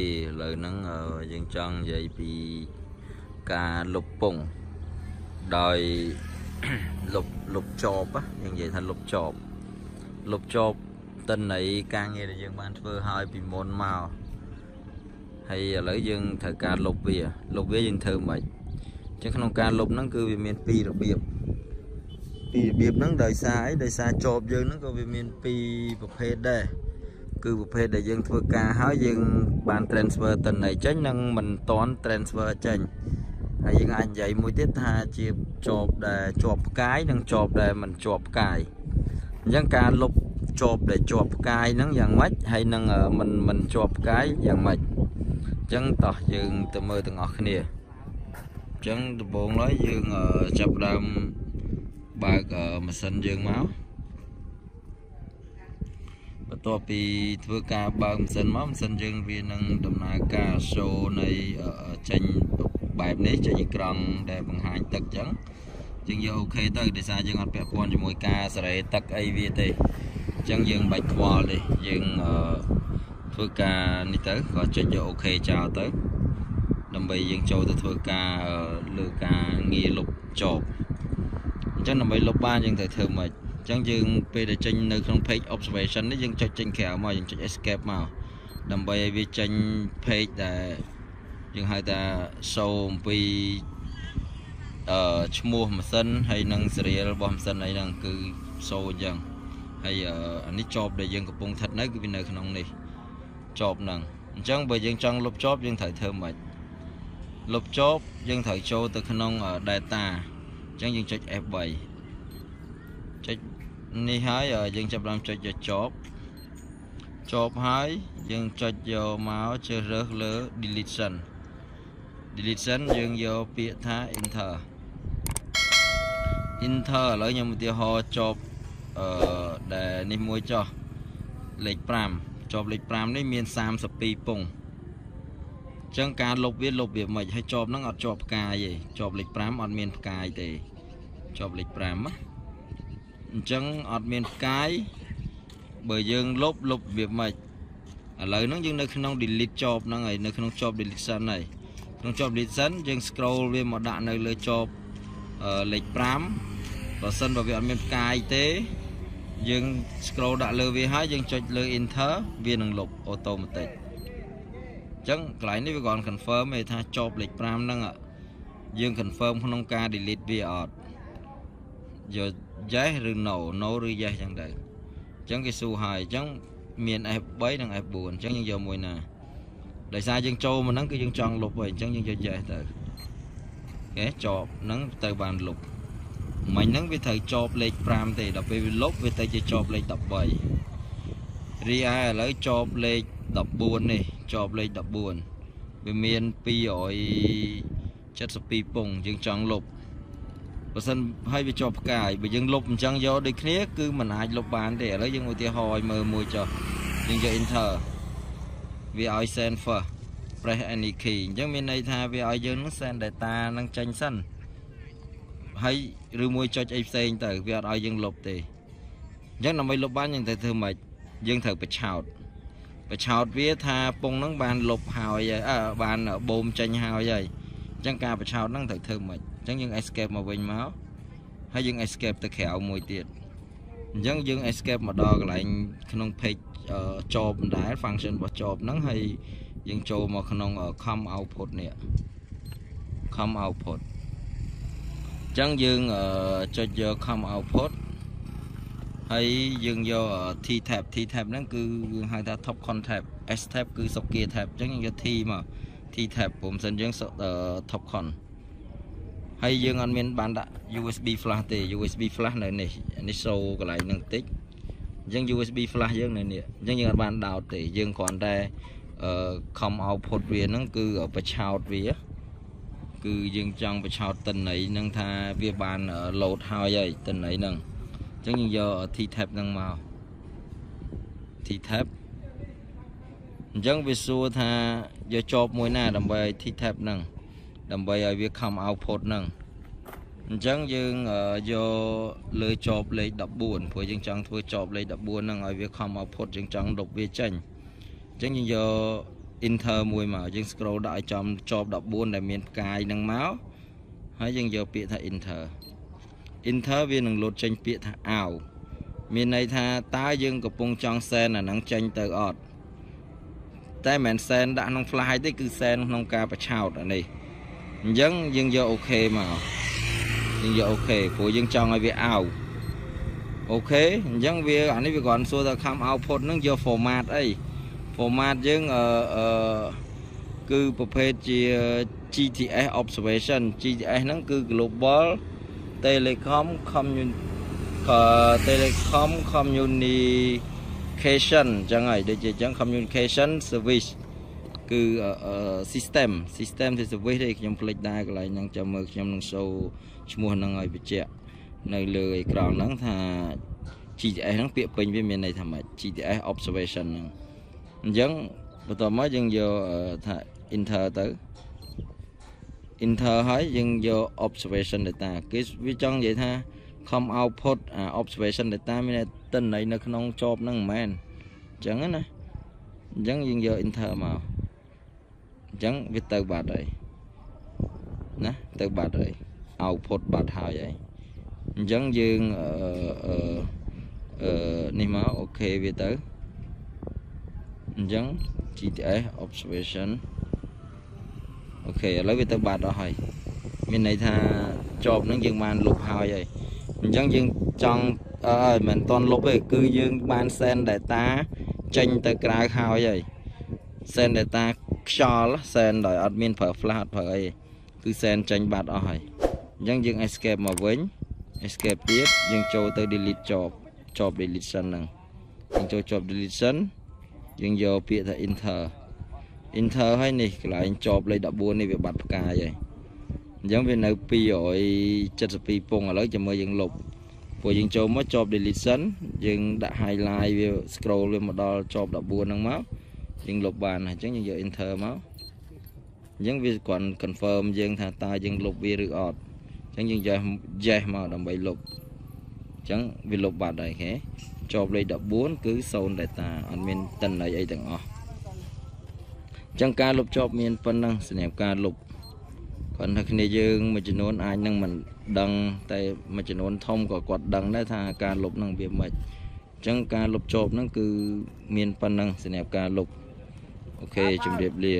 ឥឡូវហ្នឹងយើងចង់និយាយពីការលុបពងដោយលុបលុបចបយើងនិយាយថាលុបចបលុបចបតិន័យការងារដែលយើងបានធ្វើហើយពីមុនមកហើយឥឡូវយើងត្រូវការលុបវាលុបវាយើងធ្វើមិនចឹងក្នុងការលុបហ្នឹងគឺវាមានពីររបៀបពីររបៀបហ្នឹងដោយសារអីដោយសារចបយើងហ្នឹងក៏វាមានពីរប្រភេទដែរ គឺប្រភេទដែលយើងធ្វើការហើយយើងបាន transfer តិន័យចេញនិងមិនតន់ transfer ចេញហើយយើងអាចនិយាយមួយទៀតថាជាជាប់ដែលជាប់ផ្កាយនិងជាប់ដែលមិនជាប់ផ្កាយអញ្ចឹងការលុបជាប់ដែលជាប់ផ្កាយហ្នឹងយ៉ាងម៉េចហើយនឹងមិនមិនជាប់ផ្កាយយ៉ាងម៉េចអញ្ចឹងតោះយើងទៅមើលទាំងអស់គ្នាអញ្ចឹងដំបូងឡើយយើងចាប់ដើមបើកម៉ាស៊ីនយើងមក បន្ទាប់ពីធ្វើការបើកម៉ាស៊ីនមកម៉ាស៊ីនយើងវានឹងដំណើរការ show នៃចេញបែបនេះចេញអេក្រង់ដែលបង្ហាញទឹកអញ្ចឹងយើងយកអូខេទៅដោយសារយើងអត់ពាក់ព័ន្ធជាមួយការសេរីទឹកអីវាទេអញ្ចឹងយើងបាច់ខ្វល់ទេយើងធ្វើការនេះទៅក៏ចុចយកអូខេចោលទៅដើម្បីយើងចូលទៅធ្វើការលើការងារលុបចបអញ្ចឹងដើម្បីលុបបានយើងត្រូវធ្វើម៉េច អញ្ចឹងយើងពេលដែលចេញនៅក្នុង page observation នេះយើងចុចចេញក្រៅមកយើងចុច escape មកដើម្បីឲ្យវាចេញ page ដែលយើងហៅថា show អំពីអឺឈ្មោះម៉ាស៊ីនហើយនិង serial របស់ម៉ាស៊ីនអីហ្នឹងគឺ show អញ្ចឹងហើយអានេះជាប់ដែលយើងកំពុងស្ថិតនៅគឺវានៅក្នុងនេះជាប់ហ្នឹងអញ្ចឹងបើយើងចង់លុបជាប់យើងត្រូវធ្វើម៉េចលុបជាប់យើងត្រូវចូលទៅក្នុង data អញ្ចឹងយើងចុច F3 ចុច នេះហើយយើងចាប់បានចុចយកជាប់ជាប់ហើយយើងចុចយកមកជ្រើសរើសលើ delete សិន delete សិនយើងយកពាក្យថា enter enter ឥឡូវខ្ញុំឧទាហរណ៍ជាប់អឺដែលនេះមួយចុះលេខ5ជាប់លេខ5នេះមាន32ពងអញ្ចឹងការលុបវាលុបវាមិនហើយជាប់ហ្នឹងអត់ជាប់ផ្កាយទេជាប់លេខ5អត់មានផ្កាយទេជាប់លេខ5ណា អញ្ចឹងអត់មានផ្កាយបើយើងលុបលុបវាមិនឥឡូវហ្នឹងយើងនៅក្នុង delete ជាប់ហ្នឹងហើយនៅក្នុងជាប់ delete សិនហើយក្នុងជាប់ delete សិនយើង scroll វាមកដាក់នៅលើជាប់លេខ5បើសិនបើវាអត់មានផ្កាយទេយើង scroll ដាក់លើវាហើយយើងចុចលើ enter វានឹងលុប automatic អញ្ចឹងកន្លែងនេះវាគ្រាន់ confirm ឯថាជាប់លេខ5ហ្នឹងយើង confirm ក្នុងការ delete វាអត់ យក yes ឬ no no ឬ yes ចឹងទៅអញ្ចឹងគេសួរហើយអញ្ចឹងមាន F3 និង F4 អញ្ចឹងយើងយកមួយណាដោយសារយើងចូលមកហ្នឹងគឺយើងចង់លុបហើយអញ្ចឹងយើងយក yes ទៅអូខេជាប់ហ្នឹងទៅបានលុបមិញហ្នឹងវាត្រូវជាប់លេខ5ទេដល់ពេលវាលុបវាទៅជាជាប់លេខ13រីឯឥឡូវជាប់លេខ14នេះជាប់លេខ14វាមាន272ពងយើងចង់លុប បើសិនឲ្យវាជាប់ផ្កាយបើយើងលុបអញ្ចឹងយកដូចគ្នាគឺมันអាចលុបបានទេឥឡូវយើងឧទាហរណ៍ឲ្យមើលមួយចុះយើងយក enter វាឲ្យ send first press any key អញ្ចឹងមានន័យថាវាឲ្យយើងនឹង send data នឹងចេញសិនហើយឬមួយចុចអីផ្សេងទៅវាអត់ឲ្យយើងលុបទេអញ្ចឹងដើម្បីលុបបានយើងត្រូវធ្វើម៉េចយើងត្រូវបឆោតបឆោតវាថាពងនឹងបានលុបហើយអើបានបូមចេញហើយហើយអញ្ចឹងការបឆោតហ្នឹងត្រូវធ្វើម៉េច អញ្ចឹងយើង escape មកវិញមកហើយយើង escape ទៅក្រៅមួយទៀតអញ្ចឹងយើង escape មកដល់កន្លែងក្នុង page ចបដែរ function របស់ចបហ្នឹងហើយយើងចូលមកក្នុង com output នេះ com output អញ្ចឹងយើងចុចយក com output ហើយយើងយក T tab T tab ហ្នឹងគឺយើងហៅថា top con tab S tab គឺសុកគា tab អញ្ចឹងយើងយក T មក T tab ព្រមសិនយើង top con ហើយយើងអត់មានបានដាក់ USB flash ទេ USB flash នៅនេះនេះសូកន្លែងហ្នឹងតិចអញ្ចឹង USB flash យើងនៅនេះអញ្ចឹងយើងអត់បានដោតទេយើងគ្រាន់តែអឺ com output វាហ្នឹងគឺបឆោតវាគឺយើងចង់បឆោតតិន័យហ្នឹងថាវាបាន load ហើយហើយតិន័យហ្នឹងអញ្ចឹងយើងយក T tab ហ្នឹងមក T tab អញ្ចឹងវាសួរថាយកជាប់មួយណាដើម្បី T tab ហ្នឹង ដើម្បីឲ្យវាខំ output ហ្នឹងអញ្ចឹងយើងយកលើចបលេខ14ព្រោះយើងចង់ធ្វើចបលេខ14ហ្នឹងឲ្យវាខំ output យើងចង់លុបវាចេញអញ្ចឹងយើងយក enter មួយមកយើង scroll ដាក់ឲ្យចំជាប់14ដែលមានផ្កាយនឹងមកហើយយើងយកពាក្យថា enter enter វានឹងលោតចេញពាក្យថាអោមានន័យថាតើយើងកំពុងចង់សែនអាហ្នឹងចេញទៅអត់តែមិនមែនសែនដាក់ក្នុង flash ទេគឺសែនក្នុងការបឆោតអានេះ អញ្ចឹងយើងយកអូខេមកយើងយកអូខេព្រោះយើងចង់ឲ្យវាអោអូខេអញ្ចឹងវាអានេះវាគ្រាន់សួរថា come output ហ្នឹងយក format អី format យើងអឺអឺគឺប្រភេទជា GTS observation GTS ហ្នឹងគឺ global telecom community telecom communication អញ្ចឹងហើយដូចជាអញ្ចឹង communication service គឺ system system ទៅ service ទេខ្ញុំភ្លេចដែរកន្លែងហ្នឹងចាំមើលខ្ញុំនឹង show ឈ្មោះហ្នឹងឲ្យបញ្ជាក់នៅលើអេក្រង់ហ្នឹងថា GTS ហ្នឹងពាក្យពេញវាមានន័យថាម៉េច GTS observation ហ្នឹងអញ្ចឹងបន្តមកយើងយកថា enter ទៅ enter ហើយយើងយក observation data គេវាចង់និយាយថា com output observation data មានតិន័យនៅក្នុងជាប់ហ្នឹងមិនមែនអញ្ចឹងណាអញ្ចឹងយើងយក enter មកអញ្ចឹងវាទៅបាត់ហើយណាទៅបាត់ហើយ output បាត់ហើយហើយអញ្ចឹងយើងអឺអឺអឺនេះមកអូខេវាទៅអញ្ចឹង GTS observation អូខេឥឡូវវាទៅបាត់អស់ហើយមានន័យថាជាប់នឹងយើងបានលុបហើយហើយអញ្ចឹងយើងចង់អឺមិនតន់លុបទេគឺយើងបាន send data ចេញទៅក្រៅហើយហើយ send data ខ្យល់ send ដោយអត់មានប្រើ flash អត់ប្រើអីគឺ send ចេញបាត់អស់ហើយអញ្ចឹងយើង escape មកវិញ escape ទៀតយើងចូលទៅ delete job job deletion ហ្នឹងយើងចូល job deletion យើងយកពាក្យថា enter enter ហើយនេះកន្លែងជាប់លេខ14នេះវាបាត់ផ្កាយហើយអញ្ចឹងវានៅ272ពងឥឡូវចាំមើលយើងលុបព្រោះយើងចូលមកជាប់ deletion យើងដាក់ highlight វា scroll វាមកដល់ជាប់14ហ្នឹងមក យើងលុបបានអញ្ចឹងយើងយក enter មកអញ្ចឹងវាគ្រាន់ confirm យើងថាតើយើងលុបវាឬអត់អញ្ចឹងយើង yes មកដើម្បីលុបអញ្ចឹងវាលុបបាត់ហើយគេជាប់លេខ14គឺ0 data អត់មានតិន័យអីទាំងអស់អញ្ចឹងការលុបជាប់មានប៉ុណ្ណឹងសម្រាប់ការលុបគាត់ថាគ្នាយើងមួយចំនួនអាចនឹងមិនដឹងតែមួយចំនួនធំក៏គាត់ដឹងដែរថាការលុបនឹងវាមិនអញ្ចឹងការលុបជាប់ហ្នឹងគឺមានប៉ុណ្ណឹងសម្រាប់ការលុប អូខេជម្រាបលា